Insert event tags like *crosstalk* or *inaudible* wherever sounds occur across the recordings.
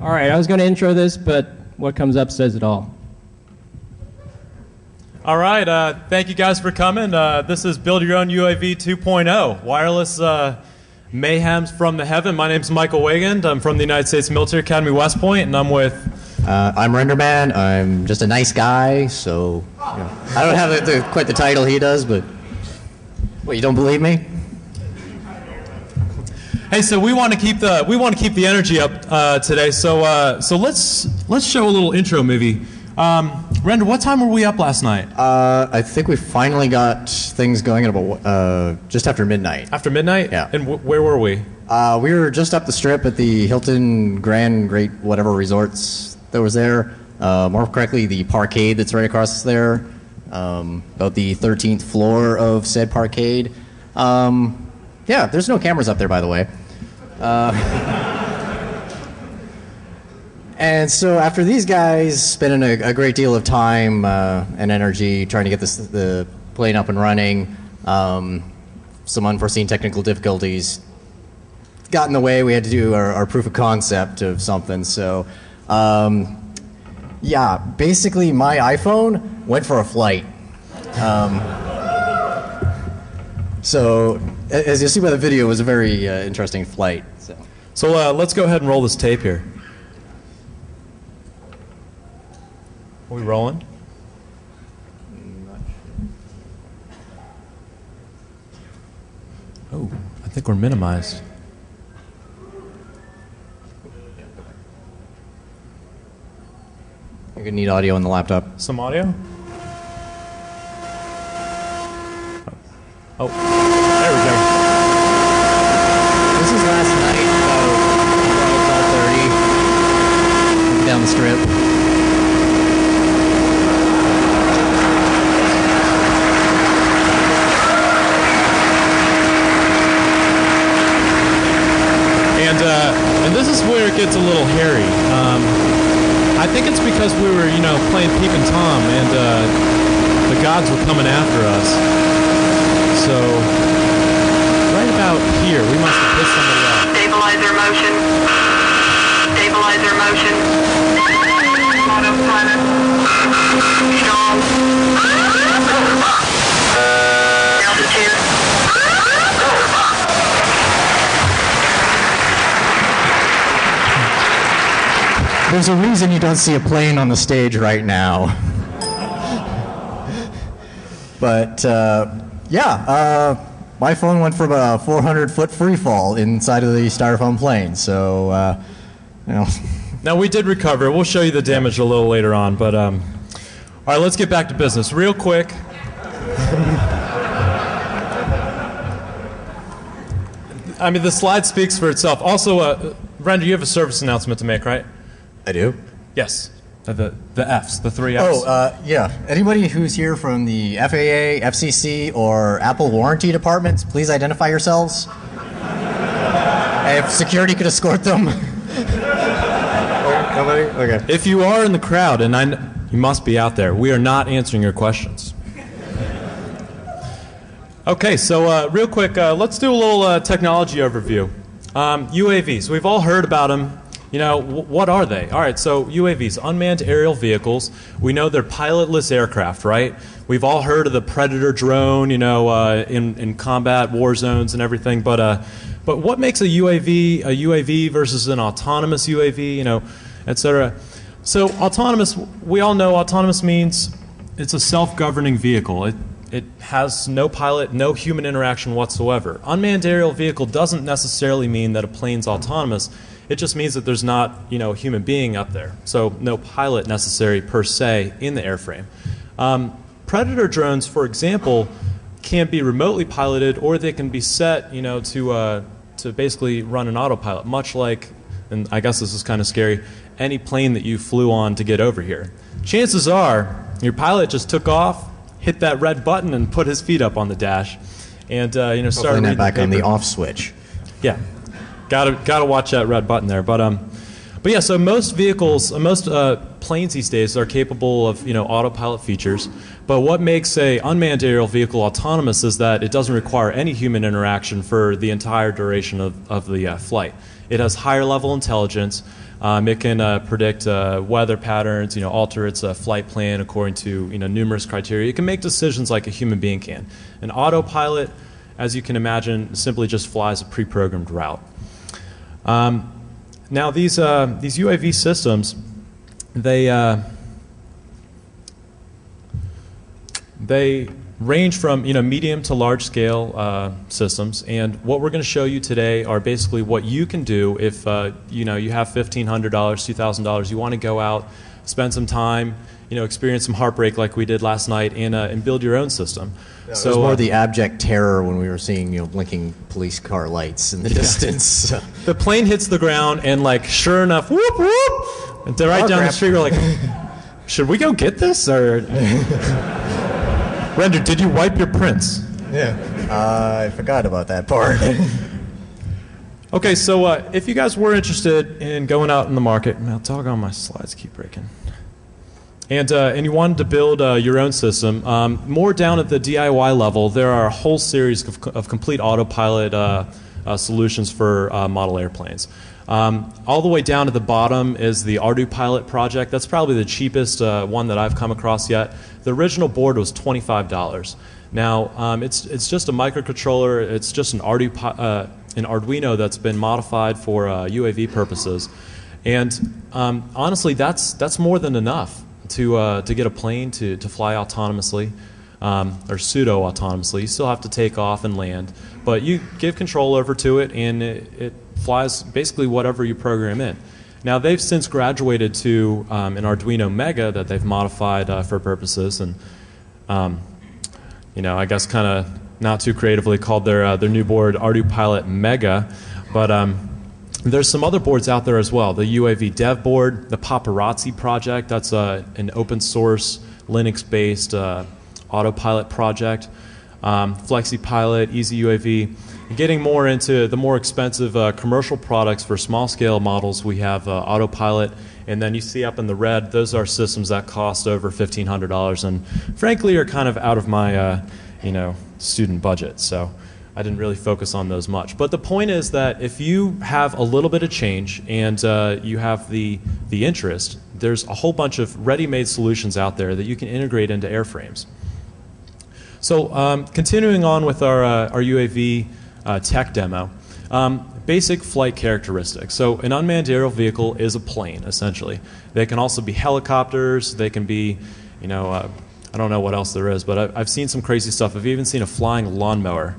All right, I was going to intro this, but what comes up says it all. All right, uh, thank you guys for coming. Uh, this is Build Your Own UAV 2.0, wireless uh, mayhems from the heaven. My name's Michael Weigand. I'm from the United States Military Academy West Point, and I'm with. Uh, I'm Renderman. I'm just a nice guy, so you know, I don't have the, the, quite the title he does, but what you don't believe me? Hey, so we want to keep the we want to keep the energy up uh, today. So uh, so let's let's show a little intro movie. Um, Render, what time were we up last night? Uh, I think we finally got things going at about uh, just after midnight. After midnight? Yeah. And w- where were we? Uh, we were just up the strip at the Hilton Grand Great whatever resorts that was there. Uh, more correctly, the parkade that's right across there, um, about the 13th floor of said parkade. Um, yeah, there's no cameras up there, by the way. Uh, and so after these guys spending a, a great deal of time uh, and energy trying to get this, the plane up and running, um, some unforeseen technical difficulties got in the way. We had to do our, our proof of concept of something. So, um, yeah, basically my iPhone went for a flight. Um, so, as you'll see by the video, it was a very uh, interesting flight. So. So uh, let's go ahead and roll this tape here. Are we rolling? Oh, I think we're minimized. You're gonna need audio on the laptop. Some audio? Oh, there we go. This is last night, about 12:30, down the strip. And uh, and this is where it gets a little hairy. Um, I think it's because we were, you know, playing Peep and Tom, and uh, the gods were coming after us. So right about here, we must have pissed somebody off. Stabilizer motion. Stabilizer motion. Autopilot. Stall. Altitude. There's a reason you don't see a plane on the stage right now. but uh, yeah, uh, my phone went from a 400 foot free fall inside of the styrofoam plane. So, uh, you know, *laughs* Now we did recover. We'll show you the damage a little later on, but um, all right, let's get back to business real quick. *laughs* I mean, the slide speaks for itself. Also, uh, Render, you have a service announcement to make, right? I do. Yes. The the, the Fs, the three Fs. Oh, uh, yeah. Anybody who's here from the FAA, FCC, or Apple warranty departments, please identify yourselves. *laughs* if security could escort them. *laughs* Nobody? Okay. If you are in the crowd, and I, kn- you must be out there, we are not answering your questions. Okay, so uh, real quick, uh, let's do a little uh, technology overview. Um, UAVs, we've all heard about them. You know, what are they? All right, so UAVs, unmanned aerial vehicles. We know they're pilotless aircraft, right? We've all heard of the Predator drone, you know, uh, in, in combat war zones and everything. But, uh, but what makes a UAV a UAV versus an autonomous UAV, you know, et cetera? So, autonomous, we all know autonomous means it's a self governing vehicle. It, it has no pilot, no human interaction whatsoever. Unmanned aerial vehicle doesn't necessarily mean that a plane's autonomous. It just means that there's not, you know, a human being up there. So no pilot necessary per se in the airframe. Um, Predator drones, for example, can be remotely piloted, or they can be set, you know, to uh, to basically run an autopilot, much like, and I guess this is kind of scary, any plane that you flew on to get over here. Chances are your pilot just took off, hit that red button, and put his feet up on the dash, and uh, you know started Putting that reading back on the off switch. Yeah, gotta gotta watch that red button there. But um, but yeah. So most vehicles, uh, most uh, planes these days are capable of you know autopilot features. But what makes a unmanned aerial vehicle autonomous is that it doesn't require any human interaction for the entire duration of of the uh, flight. It has higher level intelligence. Um, it can uh, predict uh, weather patterns, you know, alter its uh, flight plan according to you know numerous criteria. It can make decisions like a human being can. An autopilot, as you can imagine, simply just flies a pre-programmed route. Um, now these uh, these UAV systems, they uh, they range from you know medium to large scale uh, systems. And what we're going to show you today are basically what you can do if uh, you know you have $1500 $2000 you want to go out spend some time you know experience some heartbreak like we did last night and, uh, and build your own system. So it was more uh, the abject terror when we were seeing you know blinking police car lights in the distance. *laughs* the plane hits the ground and like sure enough whoop whoop and they're right Oh, down the street. We're like *laughs* should we go get this or *laughs* render did you wipe your prints? Yeah, uh, I forgot about that part. Okay, so uh, if you guys were interested in going out in the market, now doggone my slides keep breaking, and uh, and you wanted to build uh, your own system, um, more down at the DIY level, there are a whole series of, of complete autopilot uh, uh, solutions for uh, model airplanes. Um, all the way down at the bottom is the ArduPilot project. That's probably the cheapest uh, one that I've come across yet. The original board was twenty-five dollars. Now um, it's it's just a microcontroller. It's just an Ardu an Arduino that's been modified for UAV purposes, and um, honestly, that's that's more than enough to uh, to get a plane to to fly autonomously um, or pseudo autonomously. You still have to take off and land, but you give control over to it, and it, it flies basically whatever you program in. Now they've since graduated to um, an Arduino Mega that they've modified uh, for purposes, and um, you know I guess kind of not too creatively called their uh, their new board ArduPilot Mega, but um, there's some other boards out there as well. The UAV Dev board, the Paparazzi project, that's uh, an open source Linux based uh, autopilot project. Um, FlexiPilot, Easy UAV. Getting more into the more expensive uh, commercial products for small scale models, we have uh, Autopilot. And then you see up in the red, those are systems that cost over $1,500 and frankly are kind of out of my uh, you know, student budget. So I didn't really focus on those much. But the point is that if you have a little bit of change and uh, you have the, the interest, there's a whole bunch of ready made solutions out there that you can integrate into airframes. So, um, continuing on with our, uh, our UAV uh, tech demo, um, basic flight characteristics. So, an unmanned aerial vehicle is a plane, essentially. They can also be helicopters, they can be, you know, uh, I don't know what else there is, but I, I've seen some crazy stuff. I've even seen a flying lawnmower.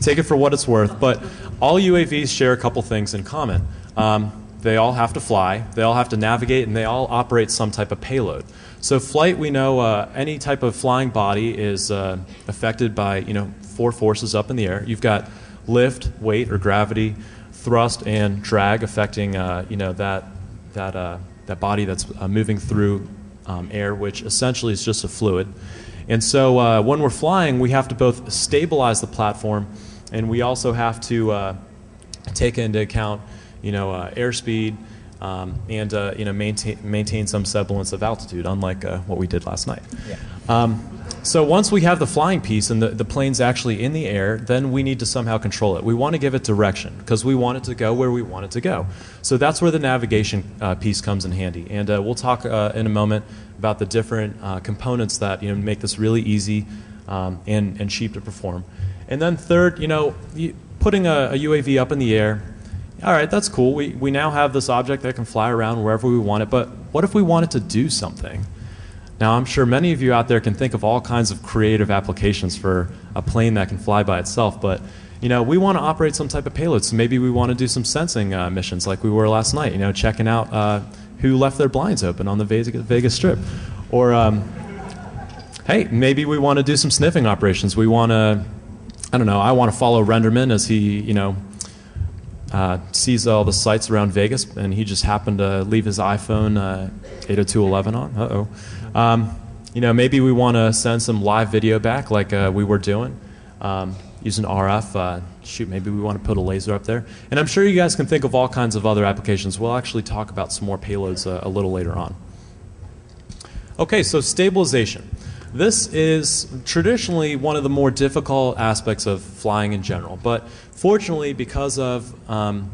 Take it for what it's worth, but all UAVs share a couple things in common. Um, they all have to fly, they all have to navigate, and they all operate some type of payload. So flight, we know uh, any type of flying body is uh, affected by you know four forces up in the air. You've got lift, weight or gravity, thrust, and drag affecting uh, you know that that uh, that body that's uh, moving through um, air, which essentially is just a fluid. And so uh, when we're flying, we have to both stabilize the platform, and we also have to uh, take into account, you know, uh, airspeed, um, and uh, you know maintain maintain some semblance of altitude, unlike uh, what we did last night. Um, so once we have the flying piece and the, the plane's actually in the air, then we need to somehow control it. We want to give it direction because we want it to go where we want it to go. So that's where the navigation uh, piece comes in handy. And uh, we'll talk uh, in a moment about the different uh, components that you know make this really easy um, and, and cheap to perform. And then third, you know, putting a, a UAV up in the air, all right, that's cool. We, we now have this object that can fly around wherever we want it, but what if we wanted to do something? Now, I'm sure many of you out there can think of all kinds of creative applications for a plane that can fly by itself, but you know, we want to operate some type of payload, so maybe we want to do some sensing uh, missions like we were last night, you know, checking out uh, who left their blinds open on the Vegas, Vegas Strip. Or, um, hey, maybe we want to do some sniffing operations. We want to, I don't know, I want to follow Renderman as he, you know, uh, sees all the sites around Vegas, and he just happened to leave his iPhone uh, 802.11 on. Uh oh. Um, you know, maybe we want to send some live video back like uh, we were doing um, using RF. Uh, shoot, maybe we want to put a laser up there. And I'm sure you guys can think of all kinds of other applications. We'll actually talk about some more payloads uh, a little later on. Okay, so stabilization. This is traditionally one of the more difficult aspects of flying in general, but fortunately, because of um,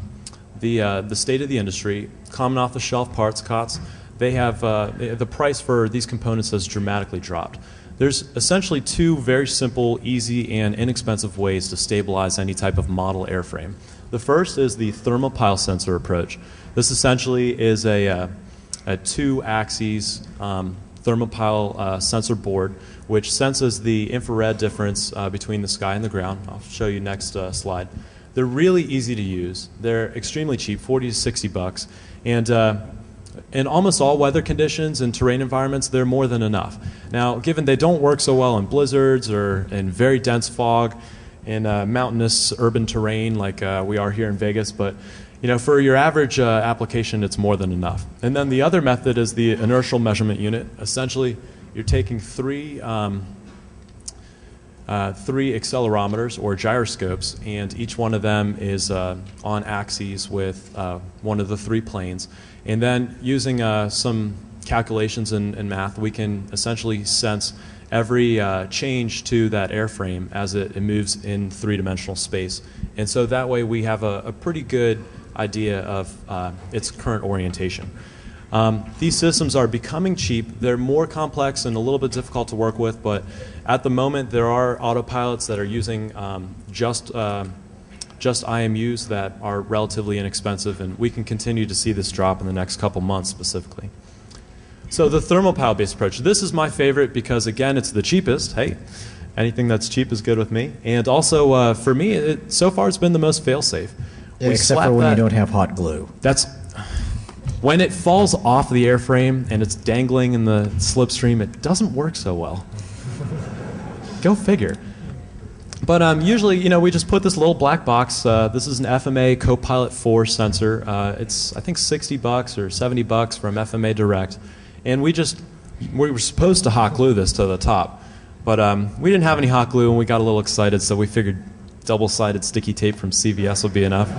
the uh, the state of the industry, common off the shelf parts, COTS, they have uh, the price for these components has dramatically dropped. There's essentially two very simple, easy, and inexpensive ways to stabilize any type of model airframe. The first is the thermopile sensor approach. This essentially is a, uh, a two axes um, thermopile uh, sensor board which senses the infrared difference uh, between the sky and the ground. I'll show you next uh, slide. They're really easy to use. They're extremely cheap, 40 to 60 bucks. And uh, in almost all weather conditions and terrain environments, they're more than enough. Now, given they don't work so well in blizzards or in very dense fog, in uh, mountainous urban terrain like uh, we are here in Vegas, but you know, for your average uh, application, it's more than enough. And then the other method is the inertial measurement unit. Essentially, you're taking three, um, uh, three accelerometers or gyroscopes, and each one of them is uh, on axes with uh, one of the three planes. And then using uh, some calculations and, and, math, we can essentially sense every uh, change to that airframe as it, it moves in three-dimensional space. And so that way we have a, a pretty good idea of uh, its current orientation. Um, these systems are becoming cheap. They're more complex and a little bit difficult to work with, but at the moment there are autopilots that are using um, just, uh, just IMUs that are relatively inexpensive, and we can continue to see this drop in the next couple months specifically. So the thermal thermopile based approach. This is my favorite because again, it's the cheapest. Hey, anything that's cheap is good with me. And also uh, for me, it, so far it's been the most fail-safe. Yeah, except for when that, you don't have hot glue. That's when it falls off the airframe and it's dangling in the slipstream, it doesn't work so well. Go figure. But um, usually, you know, we just put this little black box. Uh, this is an FMA Copilot 4 sensor. Uh, it's I think 60 bucks or 70 bucks from FMA Direct, and we just we were supposed to hot glue this to the top, but um, we didn't have any hot glue, and we got a little excited, so we figured double-sided sticky tape from CVS would be enough.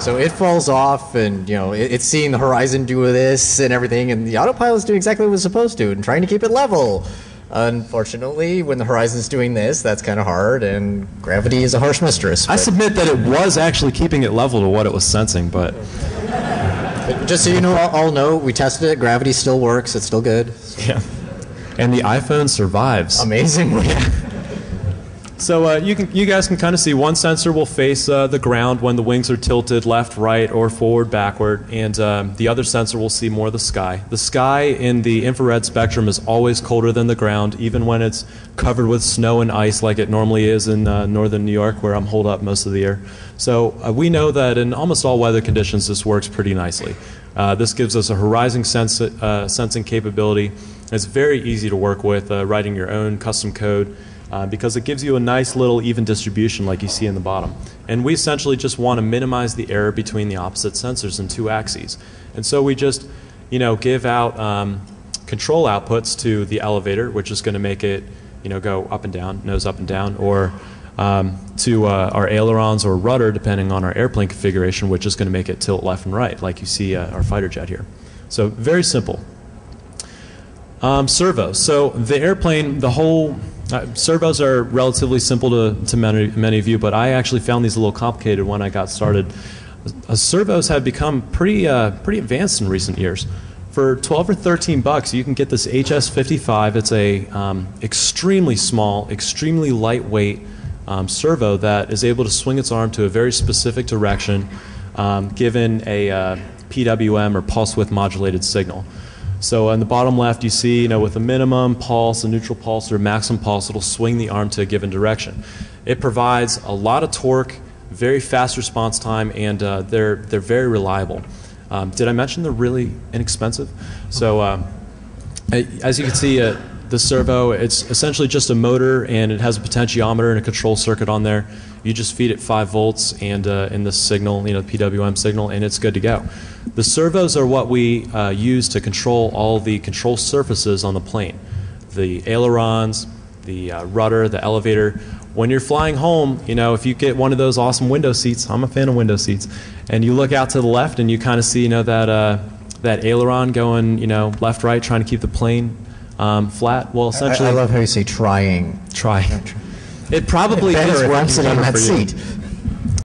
So it falls off, and you know it, it's seeing the horizon do this and everything, and the autopilot's doing exactly what it was supposed to, and trying to keep it level. Unfortunately, when the horizon's doing this, that's kind of hard, and gravity is a harsh mistress. I submit that it was actually keeping it level to what it was sensing, but. but just so you know, all know, we tested it. Gravity still works. It's still good. Yeah. And the iPhone survives. Amazingly. *laughs* So uh, you, can, you guys can kind of see one sensor will face uh, the ground when the wings are tilted left, right, or forward, backward, and um, the other sensor will see more of the sky. The sky in the infrared spectrum is always colder than the ground, even when it's covered with snow and ice like it normally is in uh, northern New York, where I'm holed up most of the year. So uh, we know that in almost all weather conditions, this works pretty nicely. Uh, this gives us a horizon sense, uh, sensing capability. It's very easy to work with, writing your own custom code uh, because it gives you a nice little even distribution like you see in the bottom. And we essentially just want to minimize the error between the opposite sensors in two axes. And so we just, you know, give out um, control outputs to the elevator, which is going to make it, you know, go up and down, nose up and down, or um, to uh, our ailerons or rudder, depending on our airplane configuration, which is going to make it tilt left and right, like you see uh, our fighter jet here. So very simple. Um, servos. So the airplane, the whole uh, servos are relatively simple to, to many, many of you, but I actually found these a little complicated when I got started. Uh, servos have become pretty, uh, pretty advanced in recent years. For 12 or 13 bucks, you can get this HS55. It's a um, extremely small, extremely lightweight um, servo that is able to swing its arm to a very specific direction um, given a uh, PWM or pulse width modulated signal. So on the bottom left, you see, you know, with a minimum pulse, a neutral pulse, or maximum pulse, it'll swing the arm to a given direction. It provides a lot of torque, very fast response time, and uh, they're they're very reliable. Um, did I mention they're really inexpensive? So um, as you can see, uh, the servo, it's essentially just a motor, and it has a potentiometer and a control circuit on there. You just feed it five volts and uh, in the signal, you know, the PWM signal, and it's good to go. The servos are what we uh, use to control all the control surfaces on the plane. The ailerons, the uh, rudder, the elevator. When you're flying home, you know, if you get one of those awesome window seats, I'm a fan of window seats, and you look out to the left and you kind of see, you know, that, uh, that aileron going, you know, left, right, trying to keep the plane um, flat. Well, essentially. I, I, love how you say trying. Trying. It probably Better is if I'm sitting in that seat.